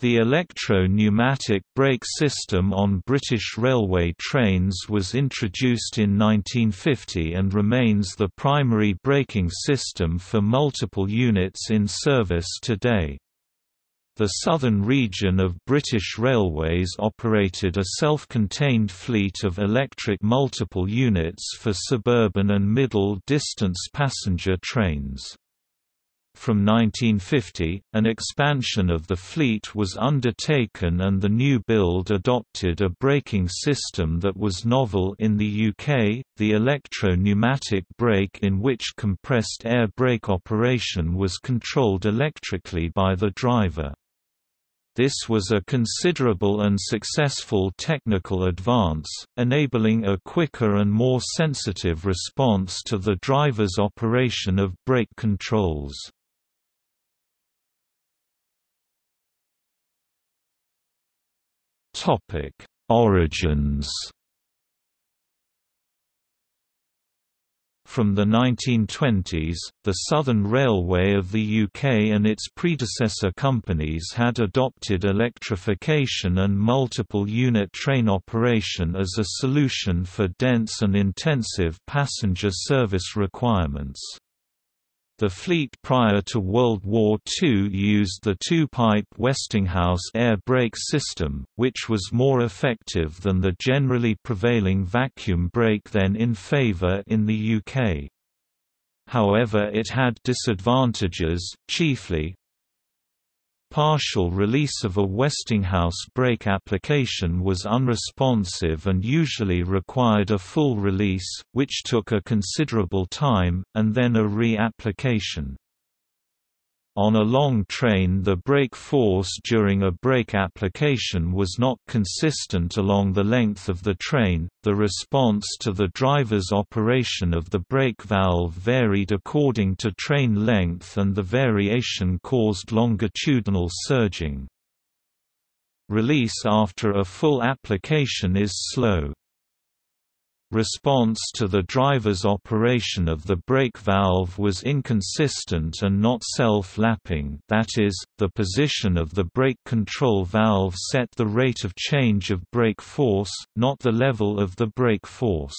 The electro-pneumatic brake system on British Railway trains was introduced in 1950 and remains the primary braking system for multiple units in service today. The southern region of British Railways operated a self-contained fleet of electric multiple units for suburban and middle-distance passenger trains. From 1950, an expansion of the fleet was undertaken and the new build adopted a braking system that was novel in the UK, the electro-pneumatic brake in which compressed air brake operation was controlled electrically by the driver. This was a considerable and successful technical advance, enabling a quicker and more sensitive response to the driver's operation of brake controls. Topic: Origins. From the 1920s, the Southern Railway of the UK and its predecessor companies had adopted electrification and multiple unit train operation as a solution for dense and intensive passenger service requirements. The fleet prior to World War II used the two-pipe Westinghouse air brake system, which was more effective than the generally prevailing vacuum brake then in favour in the UK. However it had disadvantages, chiefly, Partial release of a Westinghouse brake application was unresponsive and usually required a full release, which took a considerable time, and then a re-application. On a long train the brake force during a brake application was not consistent along the length of the train, the response to the driver's operation of the brake valve varied according to train length and the variation caused longitudinal surging. Release after a full application is slow. Response to the driver's operation of the brake valve was inconsistent and not self-lapping that is, the position of the brake control valve set the rate of change of brake force, not the level of the brake force.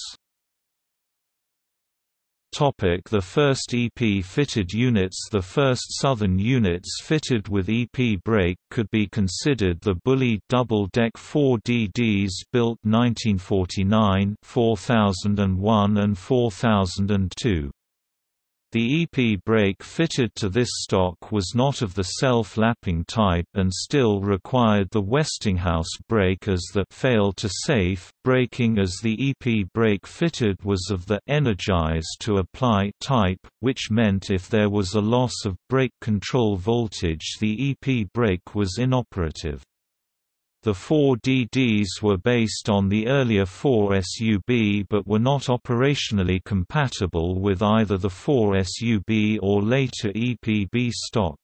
The first EP-fitted units The first Southern units fitted with EP brake could be considered the Bulleid double-deck 4DDs built 1949 4001 and 4002. The EP brake fitted to this stock was not of the self-lapping type and still required the Westinghouse brake as the fail-to-safe braking as the EP brake fitted was of the energize to apply type, which meant if there was a loss of brake control voltage the EP brake was inoperative. The four DDs were based on the earlier 4SUB but were not operationally compatible with either the 4SUB or later EPB stock.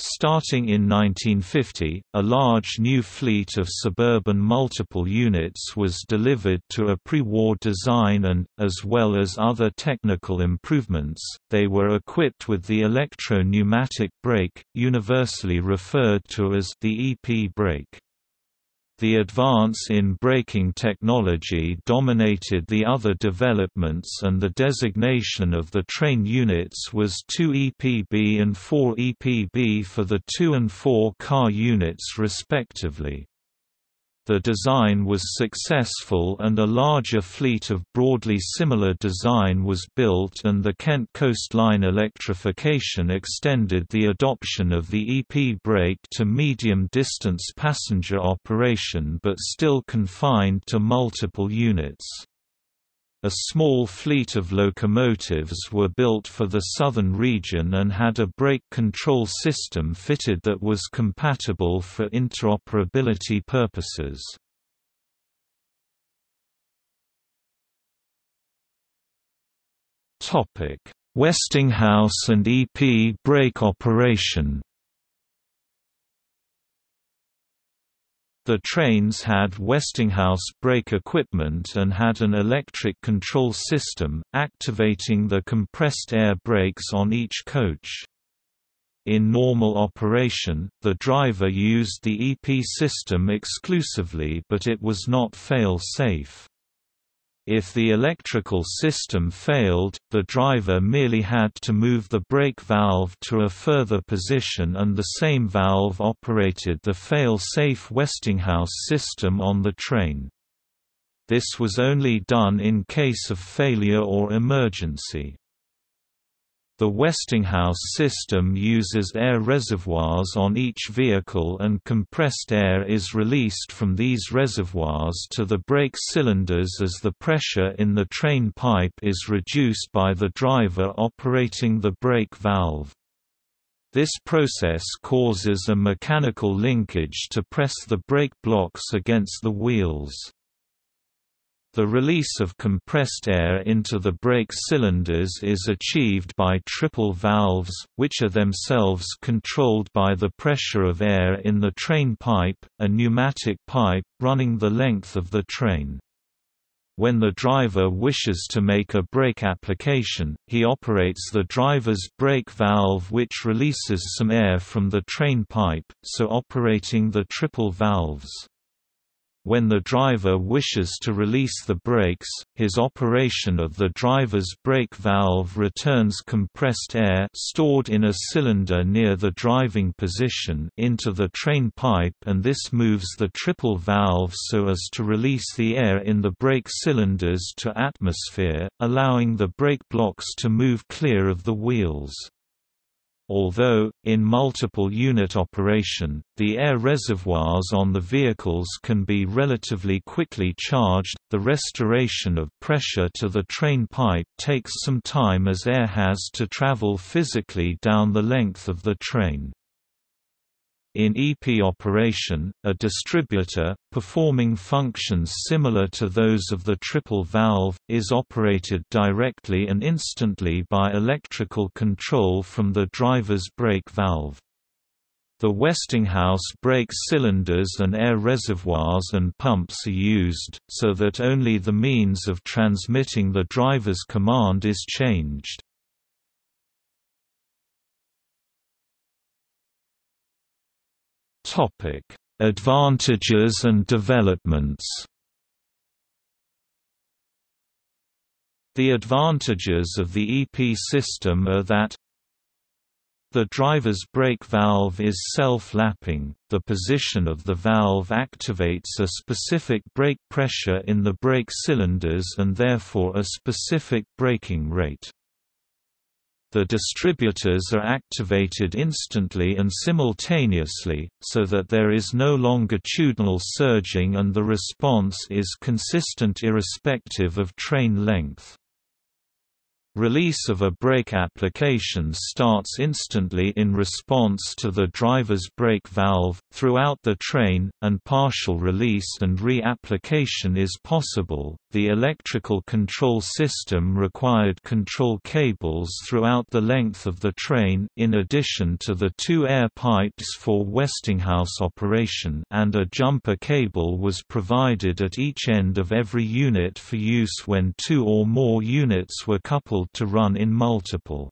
Starting in 1950, a large new fleet of suburban multiple units was delivered to a pre-war design and, as well as other technical improvements, they were equipped with the electro-pneumatic brake, universally referred to as the EP brake. The advance in braking technology dominated the other developments and the designation of the train units was 2 EPB and 4 EPB for the 2 and 4 car units respectively. The design was successful and a larger fleet of broadly similar design was built and the Kent Coast Line electrification extended the adoption of the EP brake to medium-distance passenger operation but still confined to multiple units. A small fleet of locomotives were built for the southern region and had a brake control system fitted that was compatible for interoperability purposes. Westinghouse and EP brake operation The trains had Westinghouse brake equipment and had an electric control system, activating the compressed air brakes on each coach. In normal operation, the driver used the EP system exclusively but it was not fail-safe. If the electrical system failed, the driver merely had to move the brake valve to a further position and the same valve operated the fail-safe Westinghouse system on the train. This was only done in case of failure or emergency. The Westinghouse system uses air reservoirs on each vehicle and compressed air is released from these reservoirs to the brake cylinders as the pressure in the train pipe is reduced by the driver operating the brake valve. This process causes a mechanical linkage to press the brake blocks against the wheels. The release of compressed air into the brake cylinders is achieved by triple valves, which are themselves controlled by the pressure of air in the train pipe, a pneumatic pipe running the length of the train. When the driver wishes to make a brake application, he operates the driver's brake valve which releases some air from the train pipe, so operating the triple valves. When the driver wishes to release the brakes, his operation of the driver's brake valve returns compressed air stored in a cylinder near the driving position into the train pipe and this moves the triple valve so as to release the air in the brake cylinders to atmosphere, allowing the brake blocks to move clear of the wheels. Although, in multiple unit operation, the air reservoirs on the vehicles can be relatively quickly charged, the restoration of pressure to the train pipe takes some time as air has to travel physically down the length of the train. In EP operation, a distributor, performing functions similar to those of the triple valve, is operated directly and instantly by electrical control from the driver's brake valve. The Westinghouse brake cylinders and air reservoirs and pumps are used, so that only the means of transmitting the driver's command is changed. Topic: Advantages and developments. The advantages of the EP system are that the driver's brake valve is self-lapping, the position of the valve activates a specific brake pressure in the brake cylinders and therefore a specific braking rate. The distributors are activated instantly and simultaneously, so that there is no longitudinal surging and the response is consistent irrespective of train length. Release of a brake application starts instantly in response to the driver's brake valve, throughout the train, and partial release and re-application is possible. The electrical control system required control cables throughout the length of the train, in addition to the two air pipes for Westinghouse operation, and a jumper cable was provided at each end of every unit for use when two or more units were coupled to run in multiple.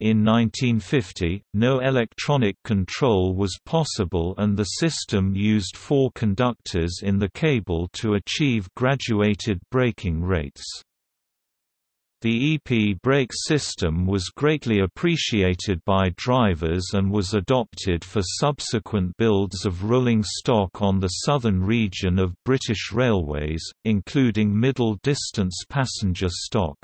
In 1950, no electronic control was possible and the system used four conductors in the cable to achieve graduated braking rates. The EP brake system was greatly appreciated by drivers and was adopted for subsequent builds of rolling stock on the southern region of British Railways, including middle-distance passenger stock.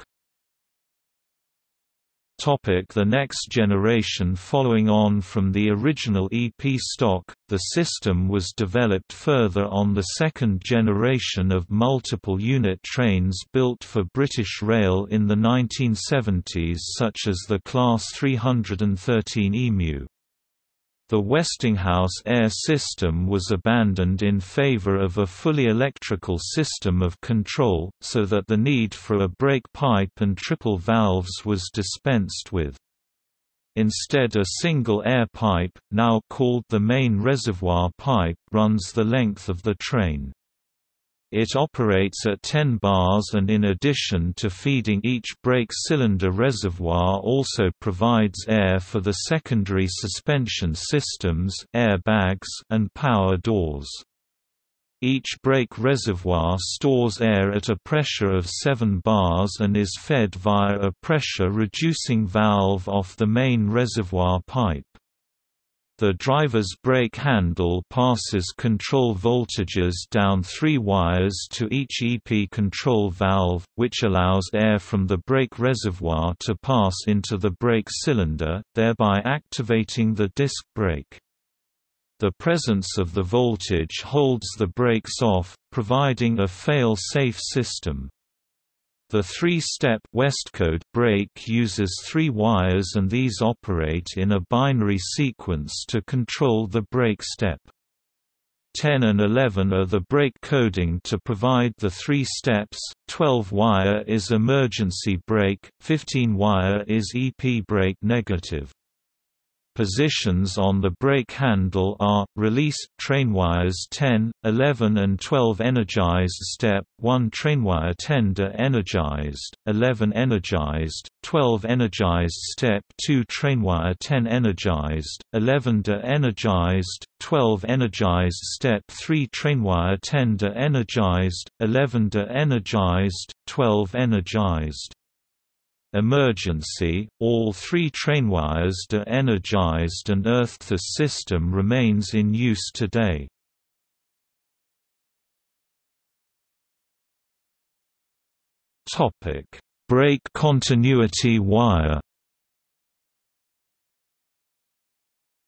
The next generation Following on from the original EP stock, the system was developed further on the second generation of multiple unit trains built for British Rail in the 1970s such as the Class 313 EMU. The Westinghouse air system was abandoned in favor of a fully electrical system of control, so that the need for a brake pipe and triple valves was dispensed with. Instead a single air pipe, now called the main reservoir pipe runs the length of the train. It operates at 10 bars and in addition to feeding each brake cylinder reservoir also provides air for the secondary suspension systems airbags and power doors. Each brake reservoir stores air at a pressure of 7 bars and is fed via a pressure-reducing valve off the main reservoir pipe. The driver's brake handle passes control voltages down three wires to each EP control valve, which allows air from the brake reservoir to pass into the brake cylinder, thereby activating the disc brake. The presence of the voltage holds the brakes off, providing a fail-safe system. The three-step Westcode brake uses three wires and these operate in a binary sequence to control the brake step. 10 and 11 are the brake coding to provide the three steps, 12-wire is emergency brake, 15-wire is EP brake negative. Positions on the brake handle are, release, trainwires 10, 11 and 12 energized step 1 trainwire tender energized, 11 energized, 12 energized step 2 trainwire 10 energized, 11 de energized, 12 energized step 3 trainwire tender energized, 11 de energized, 12 energized. Emergency, all three trainwires de-energized and earthed the system remains in use today. Brake continuity wire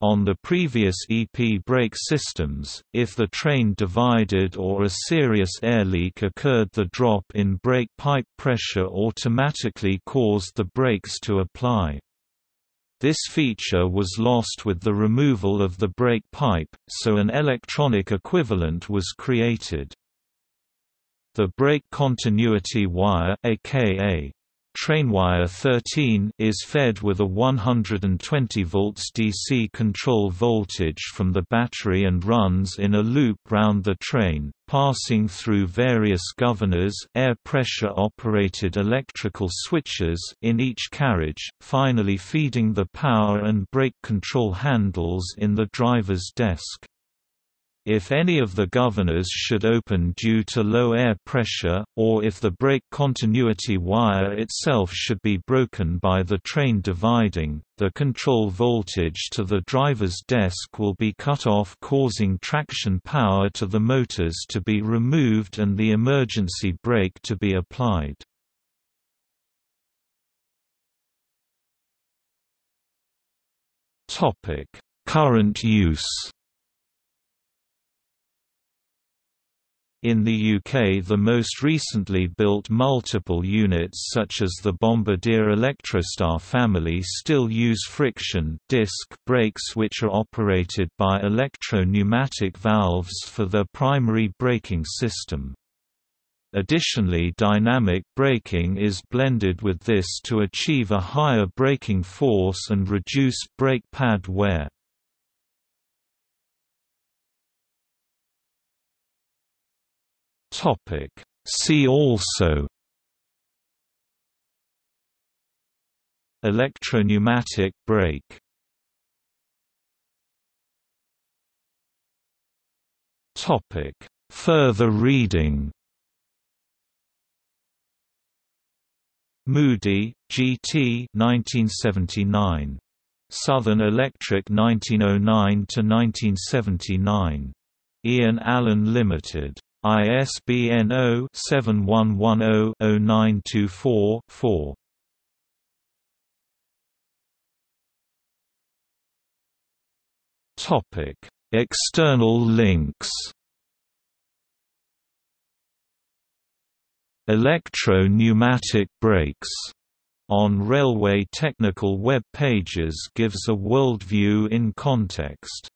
On the previous EP brake systems, if the train divided or a serious air leak occurred the drop in brake pipe pressure automatically caused the brakes to apply. This feature was lost with the removal of the brake pipe, so an electronic equivalent was created. The brake continuity wire aka Trainwire 13 is fed with a 120 volts DC control voltage from the battery and runs in a loop round the train, passing through various governors air pressure operated electrical switches in each carriage, finally feeding the power and brake control handles in the driver's desk. If any of the governors should open due to low air pressure, or if the brake continuity wire itself should be broken by the train dividing, the control voltage to the driver's desk will be cut off causing traction power to the motors to be removed and the emergency brake to be applied. Current use In the UK the most recently built multiple units such as the Bombardier Electrostar family still use friction disc brakes which are operated by electro-pneumatic valves for their primary braking system. Additionally dynamic braking is blended with this to achieve a higher braking force and reduce brake pad wear. Topic See also Electropneumatic brake Topic Further reading Moody, G.T. 1979. Southern Electric 1909 to 1979. Ian Allan Limited. ISBN 0-7110-0924-4. Topic: External links. Electro-pneumatic brakes on railway technical web pages gives a worldview in context.